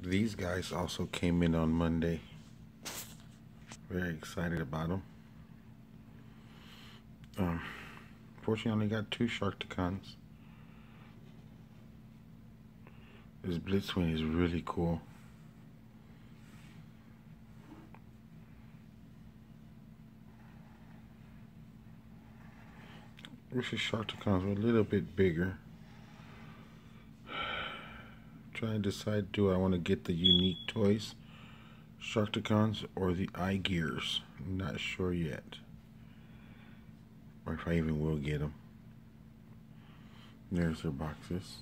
These guys also came in on Monday. Very excited about them. Um, fortunately, I only got two Sharkticons. This Blitzwing is really cool. Wish the Sharkticons were a little bit bigger. Trying to decide do I want to get the unique toys, Sharkticons, or the eye gears. I'm not sure yet. Or if I even will get them. There's their boxes.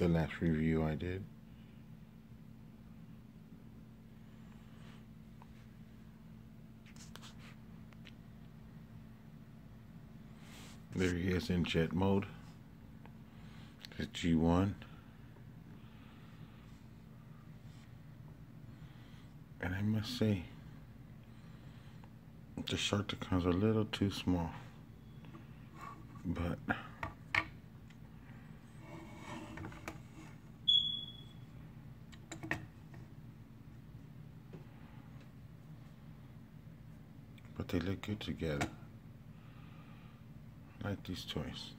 The last review I did. There he is in jet mode. The G1. And I must say, the Sharkticons are a little too small. But but they look good together like these toys.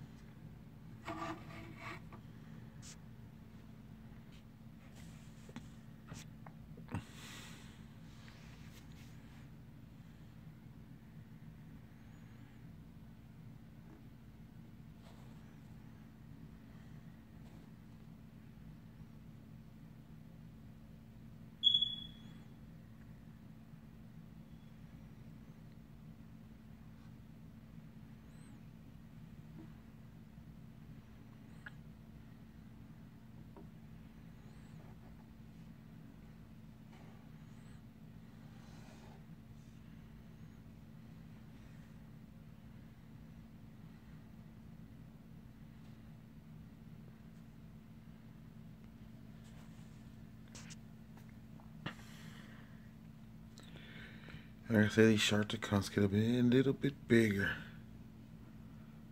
I said, these Sharkticons could have been a little bit bigger.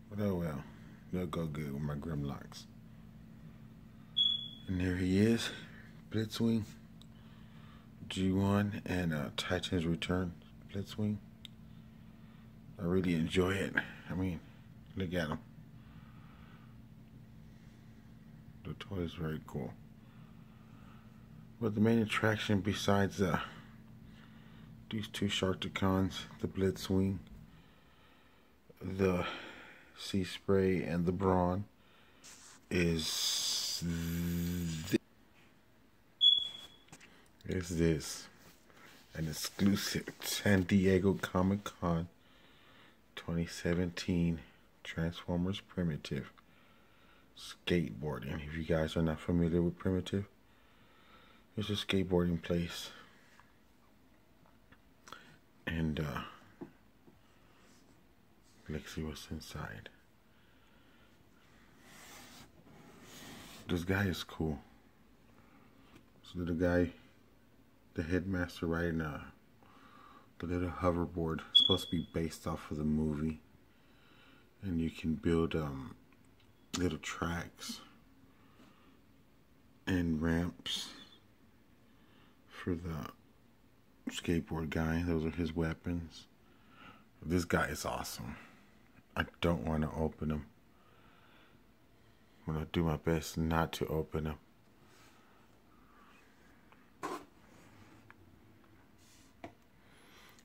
But oh well. They'll go good with my Grimlocks. And there he is. Blitzwing. G1 and uh, Titan's Return Blitzwing. I really enjoy it. I mean, look at him. The toy is very cool. But the main attraction besides uh, these two Sharkticons, the Blitzwing, the Sea Spray, and the Brawn is this. is this an exclusive San Diego Comic Con 2017 Transformers Primitive skateboarding. If you guys are not familiar with Primitive, it's a skateboarding place and uh, let's see what's inside. This guy is cool. So the guy, the headmaster riding a the little hoverboard, supposed to be based off of the movie, and you can build um, little tracks and ramps for the skateboard guy. Those are his weapons. This guy is awesome. I don't want to open him. I'm going to do my best not to open him.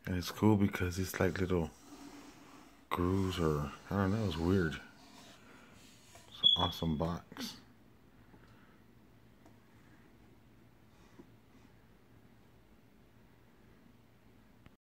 And it's cool because it's like little grooves or, I don't know, it's weird. It's an awesome box.